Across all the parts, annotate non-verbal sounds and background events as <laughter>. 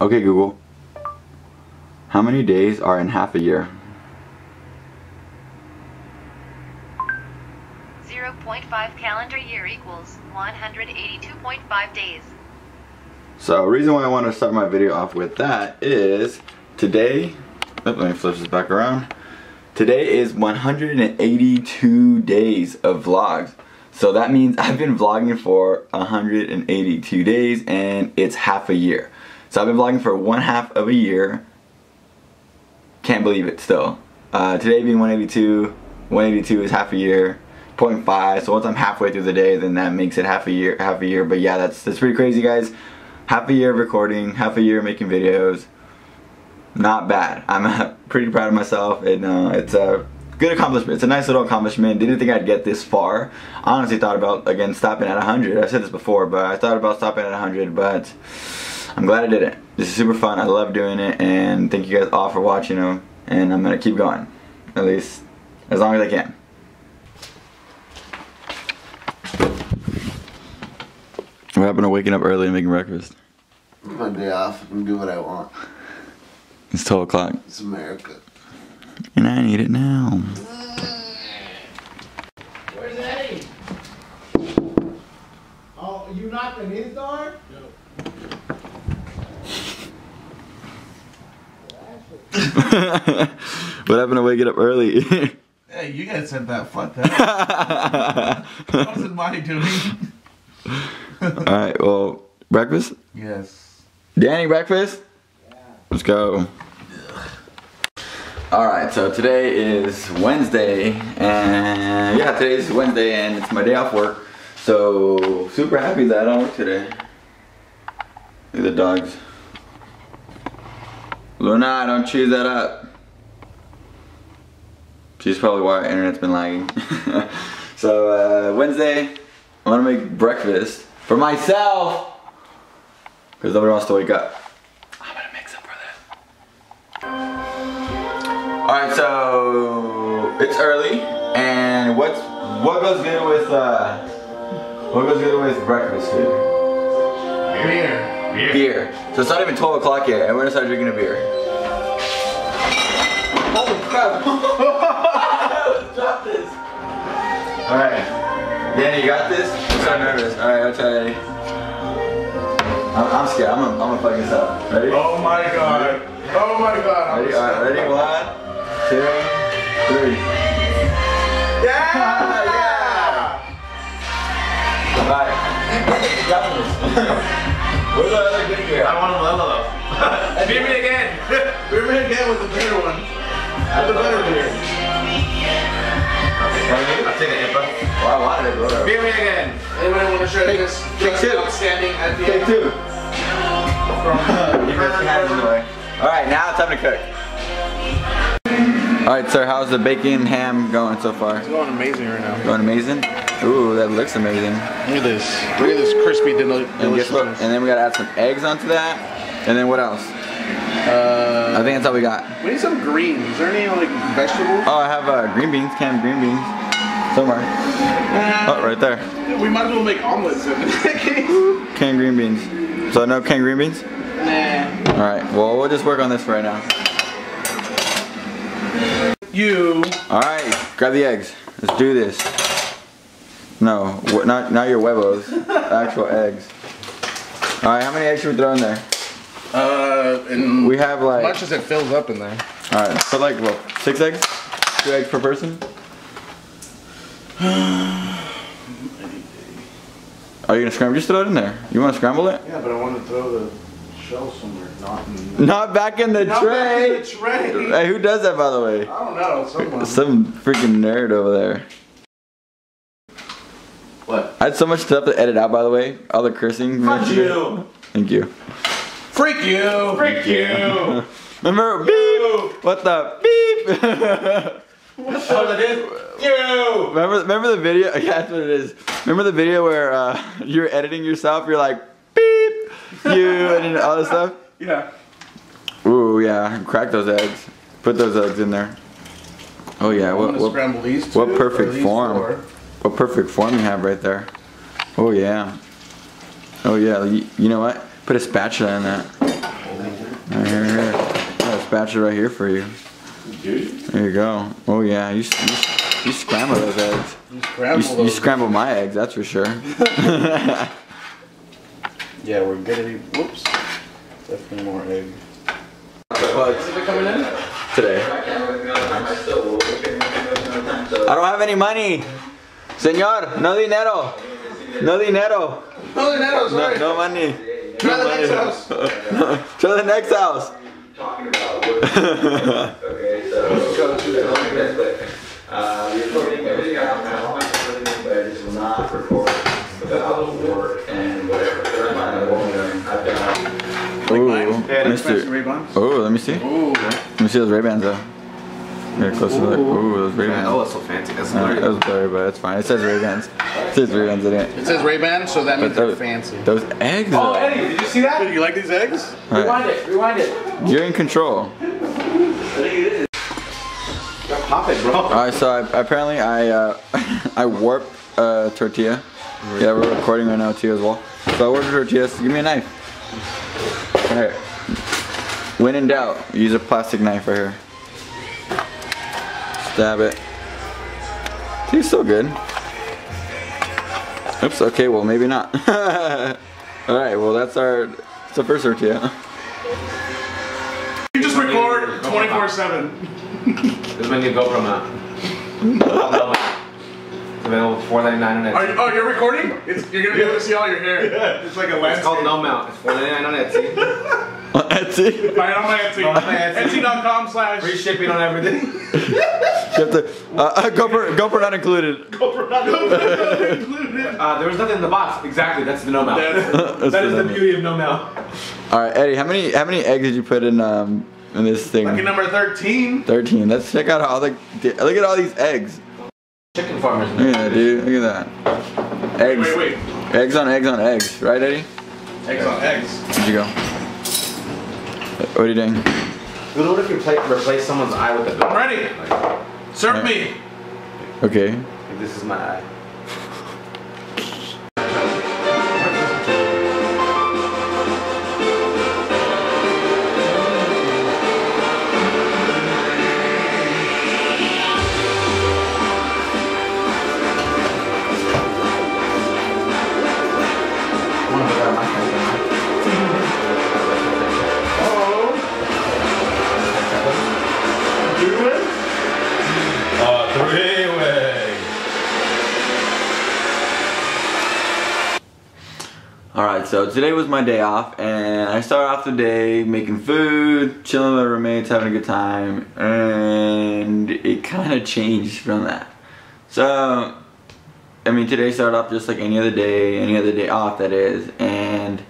Okay, Google. How many days are in half a year? 0.5 calendar year equals 182.5 days. So, reason why I want to start my video off with that is today. Let me flip this back around. Today is 182 days of vlogs. So that means I've been vlogging for 182 days and it's half a year. So I've been vlogging for one half of a year. Can't believe it still. Uh, today being 182, 182 is half a year. 0.5 so once I'm halfway through the day then that makes it half a year half a year. But yeah that's that's pretty crazy guys. Half a year of recording half a year making videos. Not bad. I'm <laughs> pretty proud of myself and uh, it's a good accomplishment. It's a nice little accomplishment. Didn't think I'd get this far. Honestly thought about again stopping at 100 I've said this before but I thought about stopping at 100 but I'm glad I did it this is super fun I love doing it and thank you guys all for watching them and I'm gonna keep going at least as long as I can What happened to waking up early and making breakfast? My day off. I can do what I want. It's 12 o'clock. It's America. And I need it now. Where's Eddie? Oh, you knocked on his door? <laughs> what happened to wake it up early? <laughs> Hey, you guys said that. Fuck that. <laughs> that wasn't my doing. Alright, well, breakfast? yes. Danny, breakfast? Yeah. Let's go. Alright, so today is Wednesday, and yeah, today's Wednesday, and it's my day off work. So, super happy that I don't work today. Look at the dogs. Luna, don't cheese that up. She's probably why our internet's been lagging. <laughs> so, uh, Wednesday, I'm gonna make breakfast for myself. Because nobody wants to wake up. I'm gonna mix up for that. Alright, so it's early and what's what goes good with uh what goes good with breakfast food? Beer. Beer. So it's not even 12 o'clock yet and we're gonna start drinking a beer. Holy crap! <laughs> Drop this! Alright. Danny, you got this? I'm so nervous. Alright, I'll try Eddie. I'm, I'm scared. I'm gonna, I'm gonna fuck this up. Ready? Oh my god. Oh my god. I'm Ready? Alright, ready? One, two, three. Yeah! yeah! Alright. You got this. <laughs> Where's the other good beer? I want a Modelo. Beat me again. Beat me again with the better one. With the better beer. I'll take an IPA. Well, I wanted it, whatever. Beat me again. Anybody want to share Take- this? take two. Outstanding at the Take end. two. Keep your hands in the way. Alright, now it's time to cook. Alright, sir, how's the bacon ham going so far? It's going amazing right now. Going amazing? Ooh, that looks amazing. Look at this. Look at this crispy deli- And guess what? delicious. And then we gotta add some eggs onto that. And then what else? Uh, I think that's all we got. we need some greens. Is there any like vegetables? Oh, I have uh, green beans, canned green beans. Somewhere. Oh, right there. We might as well make omelets in that <laughs> case. Canned green beans. So no canned green beans? Nah. Alright, well we'll just work on this for right now. You. Alright, grab the eggs. Let's do this. No, not not your huevos. actual eggs. Alright, how many eggs should we throw in there? Uh, and We have like as much as it fills up in there. Alright, put like what, six eggs? Two eggs per person? Are you gonna scramble? Just throw it in there. You wanna scramble it? Yeah, but I want to throw the shell somewhere, not in. Not back in the Not tray! back in the tray. Hey, who does that by the way? I don't know. Someone. Some freaking nerd over there. What? I had so much stuff to edit out by the way. All the cursing. Fuck you. Thank you. Freak you. Freak you. <laughs> Remember beep? What the beep? What the Oh, that is you. remember remember the video? <laughs> Yeah, that's what it is. Remember the video where uh, <laughs> you're editing yourself, you're like beep you and all this stuff? Yeah. Ooh yeah, crack those eggs. Put those eggs in there. Oh yeah, I'm what what, scramble these two. what perfect these form. four. What perfect form you have right there. Oh yeah. Oh yeah, you, you know what? Put a spatula in that. Here, here, here. Got a spatula right here for you. There you go. Oh yeah, you, you, you scramble those eggs. You scramble You, you scramble my eggs, that's for sure. <laughs> Yeah, we're gonna be. Whoops. Definitely more egg. Today. I don't have any money. Señor, no dinero. No dinero. No, no, No, sorry. no money. Try the next money. house. <laughs> to the next house. <laughs> Ooh, Mister. Ray-Bans? Oh, let me see. Ooh. Let me see those Ray Bans though. Get close to look. Ooh, those Ray Bans. Oh, it's so fancy. That's Uh, that was blurry, but it's fine. It says Ray Bans. It says Ray Bans in it. It says Ray-Ban, so that means But they're fancy. those eggs. Oh. Eddie, did you see that? Dude, you like these eggs? Alright, Rewind it. Rewind it. You're in control. Pop it, bro. Alright, so I, apparently I uh, <laughs> I warped a tortilla. Yeah, we're recording right now too as well. So I warped a tortilla. So give me a knife. Alright. When in doubt, use a plastic knife right here. Stab it. Tastes so good. Oops. Okay. Well, maybe not. <laughs> All right. Well, that's our. It's the first tortilla. You just record 24-7. This is my new GoPro mount. Uh, it's available for $4.99 on Are Etsy. you, oh, you're recording? It's, you're gonna be able to see all your hair. It's like a It's called No Mount. It's $4.99 on Etsy. Etsy. Buy it on my Etsy. On my Etsy. Etsy.com slash. Free shipping on everything. <laughs> You have to. Uh, uh, GoPro. GoPro not included. Uh, there was nothing in the box. Exactly. That's the No Mount. <laughs> That's that is the beauty of No Mount. All right, Eddie. How many how many eggs did you put in um in this thing? lucky number 13. Thirteen. Let's check out all the. Look at all these eggs. Chicken farmers. Look at that, dude. Look at that. Eggs. Wait, wait. Eggs on eggs on eggs. Right, Eddie? Eggs on eggs. Where'd you go? What are you doing? Dude, what if you play, replace someone's eye with a I'm dog? ready. Serve me. Okay. This is my eye. All right. So today was my day off, and I started off the day making food, chilling with my roommates, having a good time, and it kind of changed from that. So, I mean, today started off just like any other day, any other day off that is, and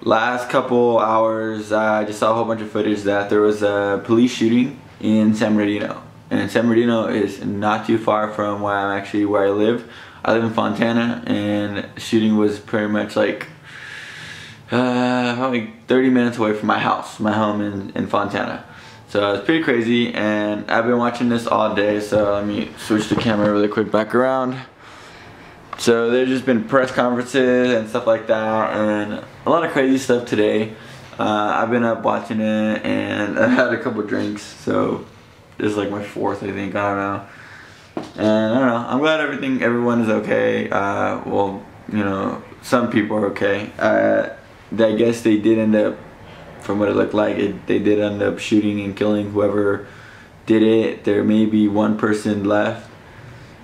last couple hours I just saw a whole bunch of footage that there was a police shooting in San Bernardino. And San Bernardino is not too far from where I'm actually where I live. I live in Fontana and shooting was pretty much like uh, probably 30 minutes away from my house, my home in, in Fontana. So it's pretty crazy and I've been watching this all day so let me switch the camera really quick back around. So there's just been press conferences and stuff like that, and a lot of crazy stuff today. Uh, I've been up watching it, and <laughs> I had a couple drinks, so this is like my fourth, I think. I don't know, and I don't know. I'm glad everything, everyone is okay. Uh, well, you know, some people are okay. Uh, I guess they did end up, from what it looked like, it, they did end up shooting and killing whoever did it. There may be one person left.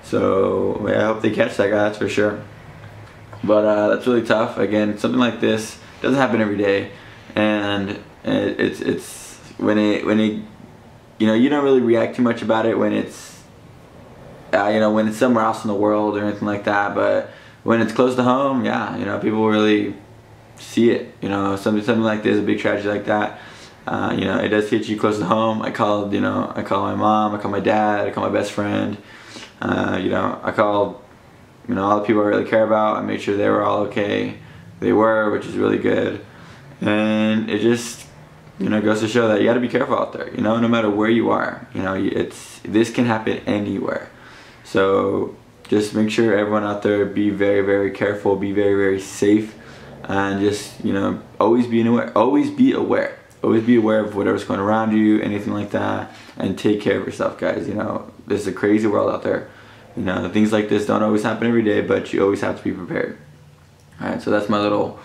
So yeah, I hope they catch that guy. That's for sure. But uh, that's really tough. Again, something like this doesn't happen every day, and it, it's it's when it when it you know you don't really react too much about it when it's uh, you know when it's somewhere else in the world or anything like that. But when it's close to home, yeah, you know people really see it. You know something something like this, a big tragedy like that. Uh, you know it does hit you close to home. I called you know I called my mom, I called my dad, I called my best friend. Uh, you know, I called, you know, all the people I really care about. I made sure they were all okay. They were, which is really good. And it just, you know, goes to show that you got to be careful out there. You know, no matter where you are. You know, it's this can happen anywhere. So just make sure everyone out there be very, very careful. Be very, very safe, and just you know, always be aware. Always be aware. always be aware of whatever's going around you, anything like that, and take care of yourself, guys. You know, this is a crazy world out there. You know, things like this don't always happen every day, but you always have to be prepared. All right, so that's my little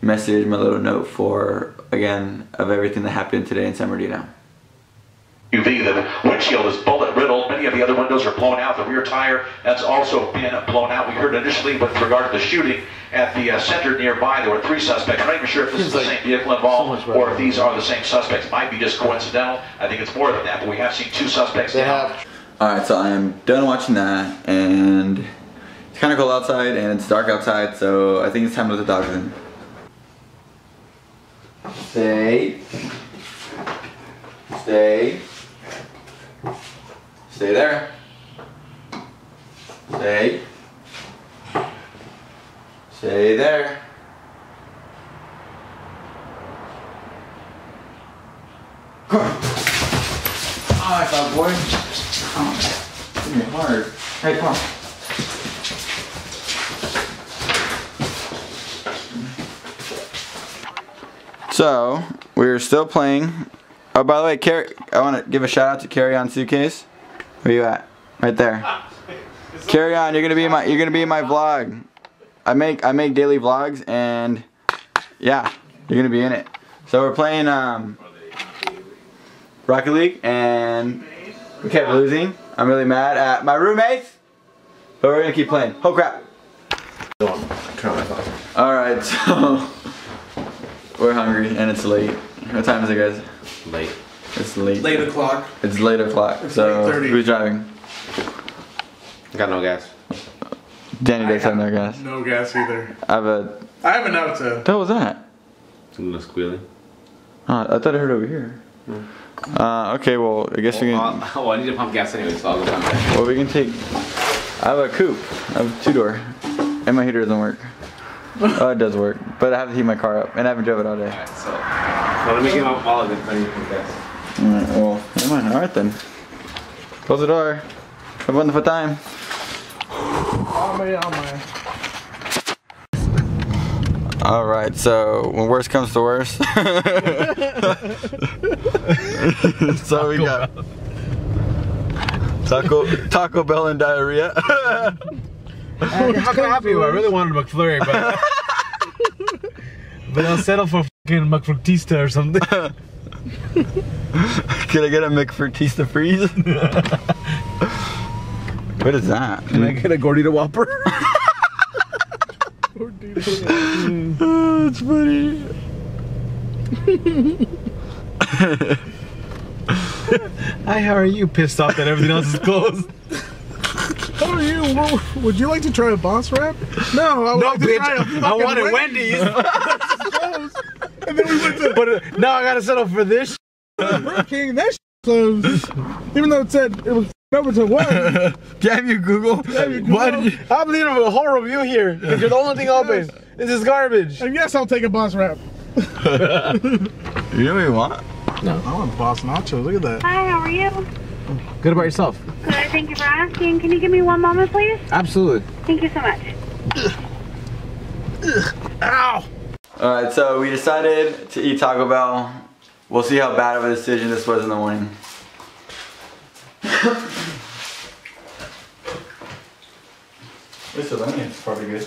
message, my little note for again of everything that happened today in San Bernardino. UV. The windshield is bullet riddled. Many of the other windows are blown out. The rear tire that's also been blown out. We heard initially with regard to the shooting at the uh, center nearby, there were three suspects. I'm not even sure if this is the same vehicle involved or if these are the same suspects. It Might be just coincidental. I think it's more than that, but we have seen two suspects They down. have. Alright, so I am done watching that, and it's kind of cold outside, and it's dark outside, so I think it's time to let the dogs in. Stay. Stay. Stay there. Stay. Stay there. Ah, come on. Alright, dog boy. Oh, give me hard. Hey, come on. So, we're still playing. Oh, by the way, Carry, I want to give a shout out to Carry On Suitcase. Where you at? Right there. Carry on. You're gonna be in my. You're gonna be in my vlog. I make I make daily vlogs, and yeah, you're gonna be in it. So we're playing um, Rocket League, and we kept losing. I'm really mad at my roommates, but we're gonna keep playing. Oh crap! All right, <laughs> so we're hungry and it's late. What time is it, guys? Late. It's late. Late o'clock. It's late o'clock. So 8:30. who's driving? Got no gas. Danny does have no gas. No gas either. I have a. I have enough to. What the hell was that? Something squealing. Oh, ah, I thought I heard over here. Hmm. Uh, okay, well, I guess we can. Uh, <laughs> well, oh, I need to pump gas anyway, so I'll go pump gas. Well, we can take. I have a coupe. I have a two door, and my heater doesn't work. oh, <laughs> it does work, but I have to heat my car up, and I haven't driven it all day. Alright, so. Well, let me get my wallet if I need to gas. Alright, well, never mind. Alright then. Close the door. Have a wonderful time. My. Alright, so when worst comes to worst. <laughs> so we got Taco Taco Bell and diarrhea. <laughs> How can I help you? I really wanted a McFlurry, but <laughs> but I'll settle for fucking McFruitista or something. <laughs> Can I get a McFruitista freeze? <laughs> what is that? Can I get a Gordita Whopper? <laughs> Oh, it's funny. Hi, how are you? Pissed off that everything else is closed. How are you? Well, would you like to try a boss wrap? No, I would No, like to bitch. try a I fucking wanted Wendy's. Wendy's. and then we went to but uh, now I gotta settle for this. <laughs> Burger King. That shit closed. Even though it said it was over to one. Damn you, Google. Why did you? I'm leaving a whole review here because you're the only thing open. <laughs> This is garbage. and yes, I'll take a boss wrap. <laughs> You know what you want? I want boss nachos. Look at that. Hi, how are you? Good about yourself? Good, thank you for asking. Can you give me one moment, please? Absolutely. Thank you so much. Alright, so we decided to eat Taco Bell. We'll see how bad of a decision this was in the morning. This is probably good.